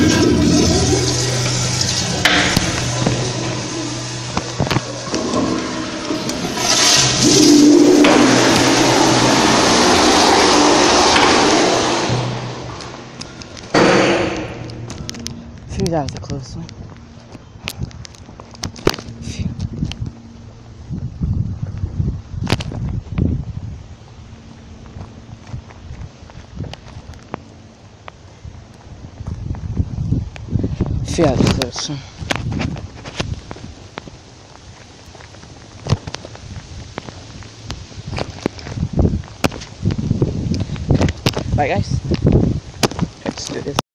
See that was a close one. Was a. Bye guys. Let's do this.